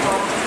people